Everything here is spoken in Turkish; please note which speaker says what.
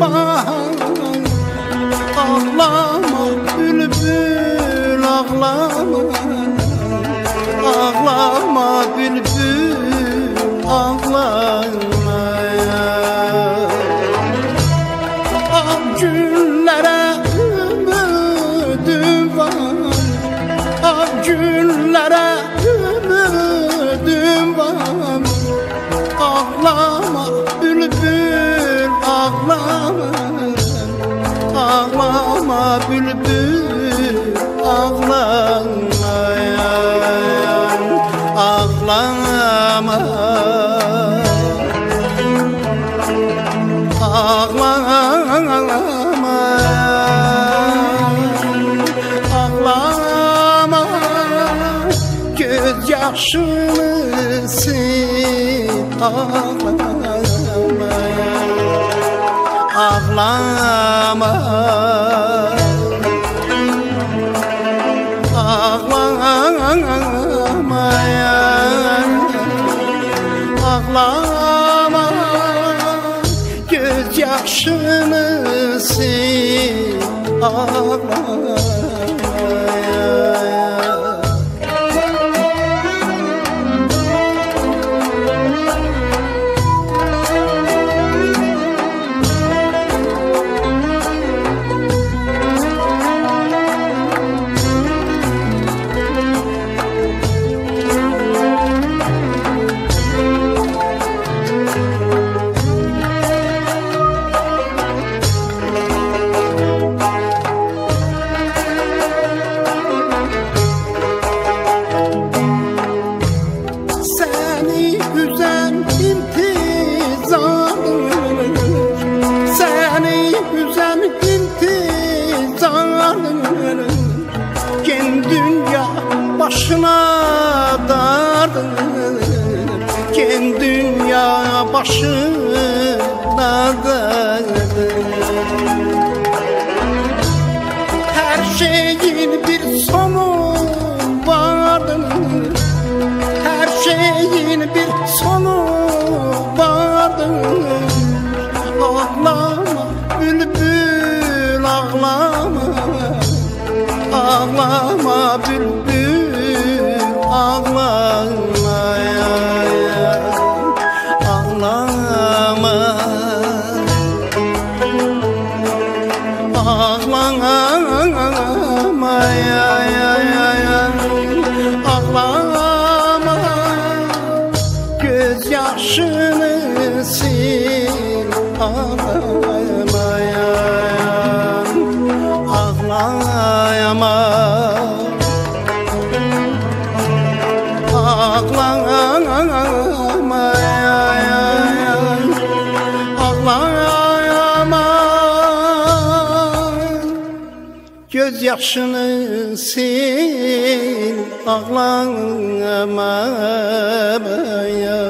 Speaker 1: bahar Ağlama bülbül ağlama Ağlama bülbül ağlama Ak günlere ümidim var Ak günlere ümidim var Ağlama bülbül ağlama Ağlama bülbül ağlama Ağlama. Ağlama Ağlama. Göz yaşını sil Ağlama Ağlama Ağlama Ağlama. Göz yaşını sil. Ağlama başına dardır Her şeyin bir sonu vardır. Her şeyin bir sonu vardır. Ağlama bülbül ağlama. Ağlama bülbül Ağlama ya Ağlama Ağlama ya ya ya Ağlama Göz yaşını sil ağlama ya